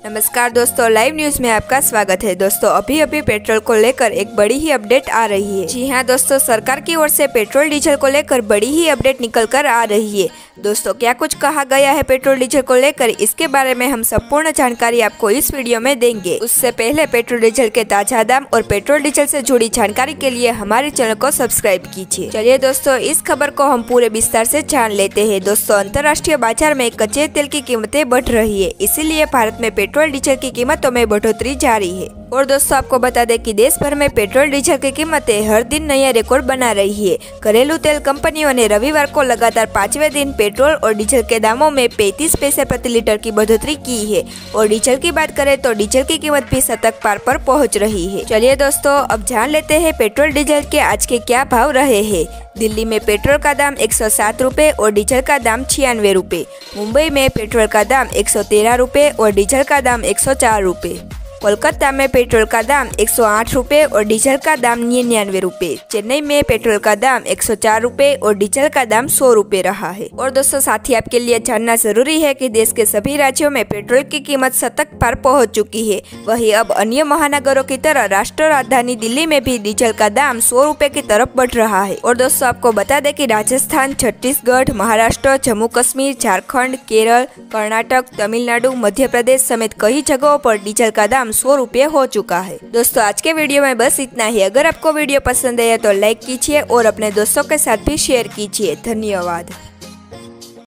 नमस्कार दोस्तों live news में आपका स्वागत है। दोस्तों, अभी अभी पेट्रोल को लेकर एक बड़ी ही अपडेट आ रही है। जी हाँ दोस्तों, सरकार की ओर से पेट्रोल डीजल को लेकर बड़ी ही अपडेट निकल कर आ रही है। दोस्तों, क्या कुछ कहा गया है पेट्रोल डीजल को लेकर? इसके बारे में हम संपूर्ण जानकारी आपको इस वीडियो में देंगे। उससे पहले पेट्रोल डीजल के ताज़ा दाम और पेट्रोल डीजल से जुड़ी जानकारी के लिए हमारे चैनल को सब्सक्राइब कीजिए। चलिए दोस्तों, इस खबर को हम पूरे विस्तार से जान लेते हैं। दोस्तों, अंतर्राष्ट्रीय बाज़ार में कच्चे तेल की कीमतें बढ़ रही है। इसीलिए भारत में पेट्रोल डीजल की कीमतों में बढ़ोतरी जारी है। और दोस्तों, आपको बता दें कि देश भर में पेट्रोल, डीजल की कीमतें हर दिन नया रिकॉर्ड बना रही है। घरेलू तेल कंपनियों ने रविवार को लगातार पांचवे दिन पेट्रोल और डीजल के दामों में 35 पैसे प्रति लीटर की बढ़ोतरी की है। और डीजल की बात करें तो डीजल की कीमत भी शतक पार पर पहुँच रही है। चलिए दोस्तों, अब जान लेते हैं पेट्रोल, डीजल के आज के क्या भाव रहे हैं। दिल्ली में पेट्रोल का दाम एक सौ सात रूपए और डीजल का दाम छियानवे रूपए। मुंबई में पेट्रोल का दाम एक सौ तेरह रूपए और डीजल का दाम एक सौ चार रूपए। कोलकाता में पेट्रोल का दाम एक सौ आठ और डीजल का दाम निन्यानवे रूपए। चेन्नई में पेट्रोल का दाम एक सौ चार और डीजल का दाम सौ रूपए रहा है। और दोस्तों, साथ ही आपके लिए जानना ज़रूरी है कि देश के सभी राज्यों में पेट्रोल की कीमत शतक पर पहुँच चुकी है। वही अब अन्य महानगरों की तरह राष्ट्र राजधानी दिल्ली में भी डीजल का दाम सौ रूपए की तरफ़ बढ़ रहा है। और दोस्तों, आपको बता दें कि राजस्थान, छत्तीसगढ़, महाराष्ट्र, जम्मू कश्मीर, झारखंड, केरल, कर्नाटक, तमिलनाडु, मध्य प्रदेश समेत कई जगहों पर डीजल का दाम सौ रूपए हो चुका है। दोस्तों, आज के वीडियो में बस इतना ही। अगर आपको वीडियो पसंद आया तो लाइक कीजिए और अपने दोस्तों के साथ भी शेयर कीजिए। धन्यवाद।